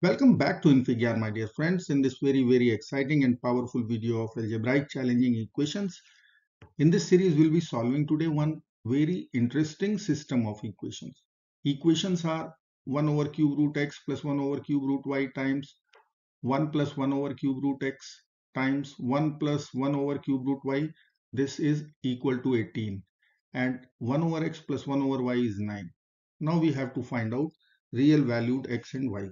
Welcome back to infyGyan, my dear friends, in this very, very exciting and powerful video of algebraic challenging equations. In this series, we'll be solving today one very interesting system of equations. Equations are 1 over cube root x plus 1 over cube root y times 1 plus 1 over cube root x times 1 plus 1 over cube root y. This is equal to 18 and 1 over x plus 1 over y is 9. Now we have to find out real valued x and y.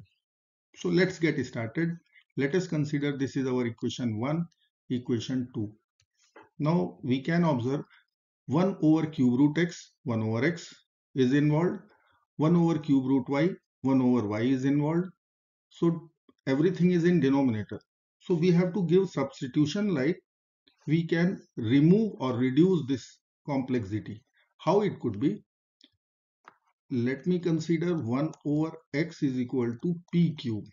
So let's get started. Let us consider this is our equation 1, equation 2. Now we can observe 1 over cube root x, 1 over x is involved. 1 over cube root y, 1 over y is involved. So everything is in denominator. So we have to give substitution like we can remove or reduce this complexity. How it could be? Let me consider 1 over x is equal to p cube.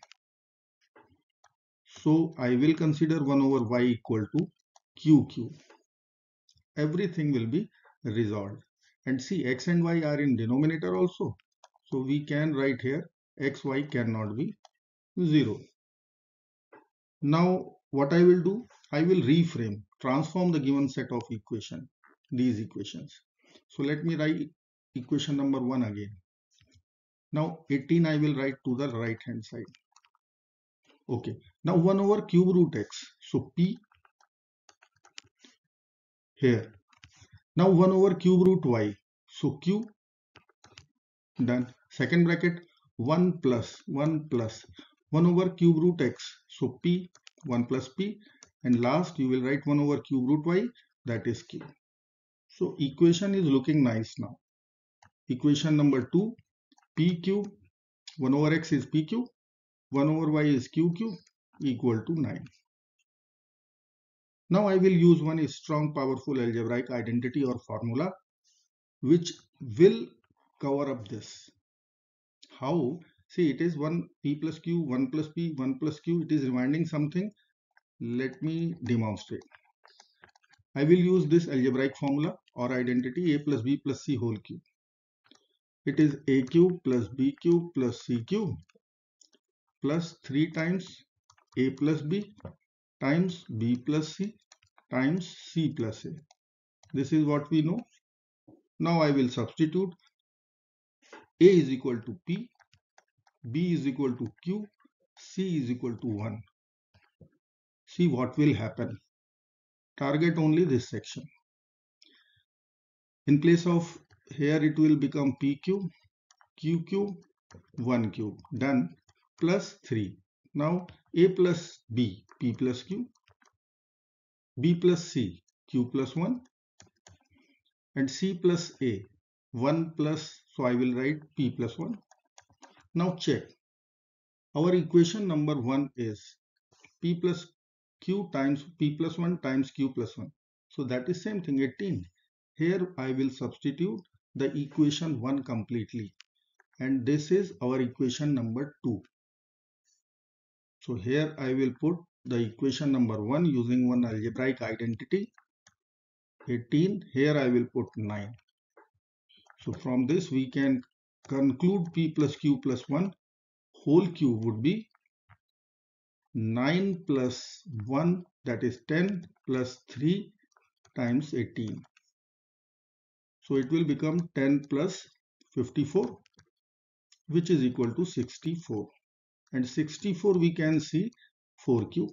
So I will consider 1 over y equal to q cube. Everything will be resolved. And see x and y are in denominator also. So we can write here x, y cannot be 0. Now what I will do? I will reframe, transform the given set of equation, these equations. So let me write equation number 1 again. Now 18 I will write to the right hand side. Okay. Now 1 over cube root x. So p here. Now 1 over cube root y. So q done. Second bracket 1 plus 1 plus 1 over cube root x. So p 1 plus p and last you will write 1 over cube root y that is q. So equation is looking nice now equation number 2 p cube 1 over x is p cube 1 over y is q cube equal to 9 now i will use one strong powerful algebraic identity or formula which will cover up this. How? See it is 1 p plus q 1 plus p 1 plus q it is reminding something. Let me demonstrate. I will use this algebraic formula or identity a plus b plus c whole cube it is a cube plus b cube plus c cube plus 3 times a plus b times b plus c times c plus a. This is what we know. Now I will substitute a is equal to p, b is equal to q, c is equal to 1. See what will happen. Target only this section. In place of here it will become p cube q cube 1 cube. Done. Plus 3 now a plus b. P plus q. B plus c. Q plus 1 and c plus a. 1 plus so I will write p plus 1 now check. Our equation number 1 is p plus q times p plus 1 times q plus 1 so that is same thing 18 here I will substitute the equation 1 completely and this is our equation number 2. So here I will put the equation number 1 using one algebraic identity 18 here I will put 9. So from this we can conclude p plus q plus 1 whole cube would be 9 plus 1 that is 10 plus 3 times 18 so it will become 10 plus 54 which is equal to 64 and 64 we can see 4 cube.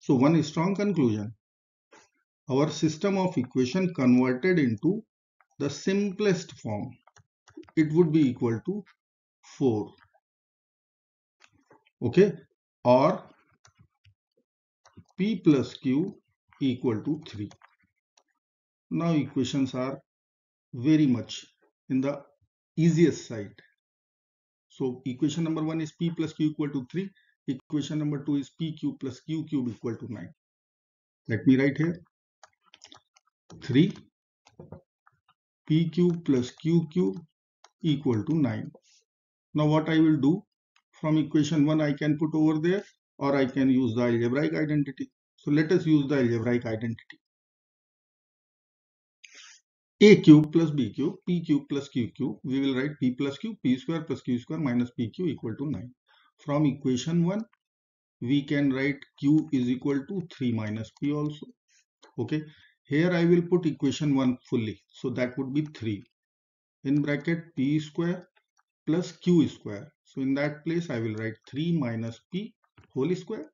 So one strong conclusion. Our system of equation converted into the simplest form. It would be equal to 4 okay? Or p plus q equal to 3 now equations are very much in the easiest side. So equation number 1 is p plus q equal to 3. Equation number 2 is p cube plus q cube equal to 9. Let me write here 3 pq plus q cube equal to 9. Now what I will do from equation 1 I can put over there or I can use the algebraic identity. So let us use the algebraic identity. A cube plus b cube, p cube plus q cube. We will write p plus q, p square plus q square minus pq equal to 9. From equation 1, we can write q is equal to 3 minus p also. Okay, here I will put equation 1 fully. So that would be 3 in bracket p square plus q square. So in that place I will write 3 minus p whole square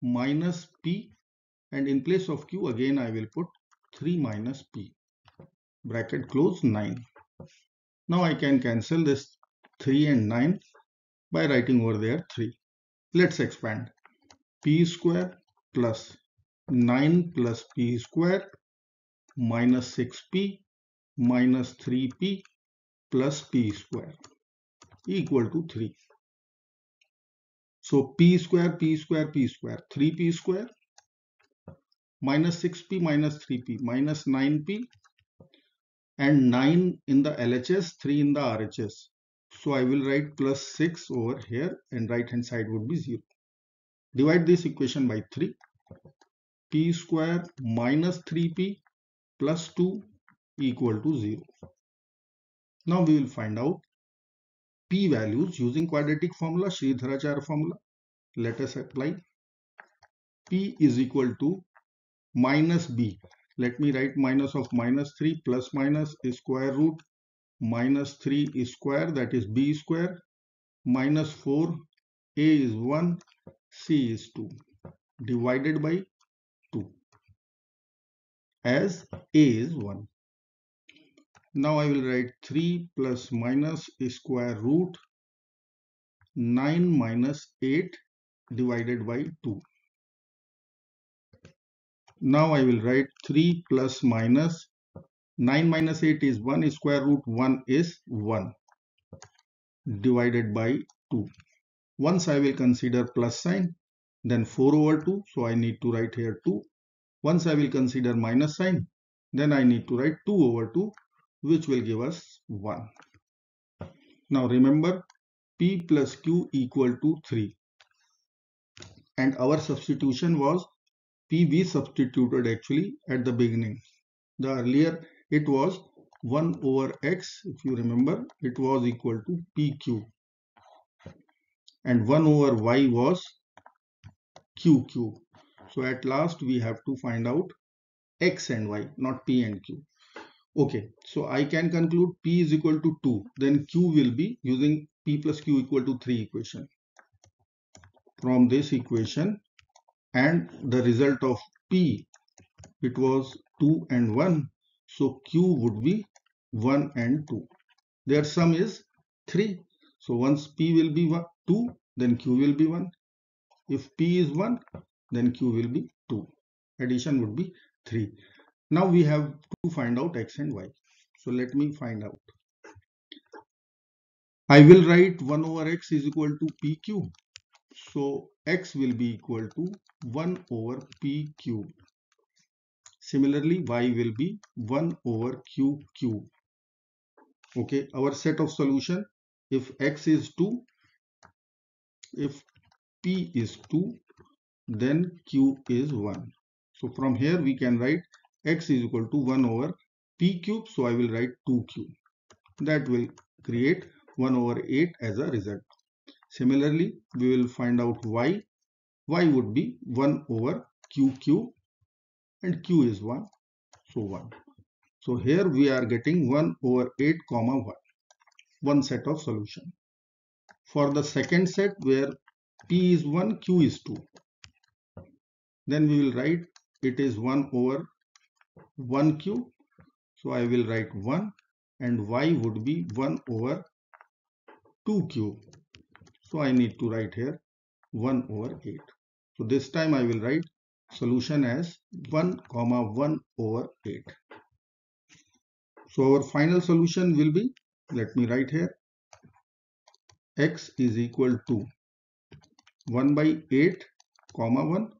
minus p and in place of q again I will put 3 minus p bracket close 9. Now I can cancel this 3 and 9 by writing over there 3. Let's expand. p square plus 9 plus p square minus 6p minus 3p plus p square equal to 3. So p square, p square, p square, 3p square minus 6p minus 3p minus 9p and 9 in the LHS, 3 in the RHS. So I will write plus 6 over here and right hand side would be 0. Divide this equation by 3. p square minus 3p plus 2 equal to 0. Now we will find out p values using quadratic formula, Sridharacharya formula. Let us apply. p is equal to minus b let me write minus of minus 3 plus minus square root minus 3 square that is b square minus 4 a is 1 c is 2 divided by 2 as a is 1 now I will write 3 plus minus square root 9 minus 8 divided by 2 now I will write 3 plus minus 9 minus 8 is 1 square root 1 is 1 divided by 2. Once I will consider plus sign then 4 over 2 so I need to write here 2. Once I will consider minus sign then I need to write 2 over 2 which will give us 1. Now remember P plus Q equal to 3 and our substitution was P substituted actually at the beginning. The earlier it was 1 over x if you remember it was equal to p cube and 1 over y was q cube. So at last we have to find out x and y not p and q. Okay, so I can conclude p is equal to 2 then q will be using p plus q equal to 3 equation. From this equation and the result of P it was 2 and 1 so Q would be 1 and 2 their sum is 3 so once P will be 1, 2 then Q will be 1 if P is 1 then Q will be 2 addition would be 3 now we have to find out X and Y. So let me find out. I will write 1 over X is equal to P cube so x will be equal to 1 over p cube. Similarly, y will be 1 over q cube. Okay, our set of solution, if x is 2, if p is 2, then q is 1. So from here we can write x is equal to 1 over p cube. So I will write 2 cube. That will create 1 over 8 as a result. Similarly, we will find out y. y would be 1 over q cube and q is 1. So 1. So here we are getting 1 over 8 comma 1. One set of solution. For the second set where p is 1, q is 2. Then we will write it is 1 over 1 cube. So I will write 1 and y would be 1 over 2 cube. So I need to write here 1 over 8. So this time I will write solution as 1 comma 1 over 8. So our final solution will be, let me write here, x is equal to 1 by 8 comma 1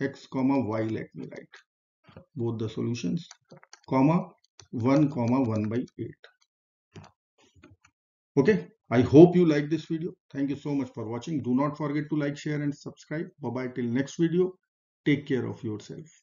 x comma y let me write both the solutions comma 1 comma 1 by 8 okay I hope you like this video. Thank you so much for watching. Do not forget to like, share and subscribe. Bye-bye till next video. Take care of yourself.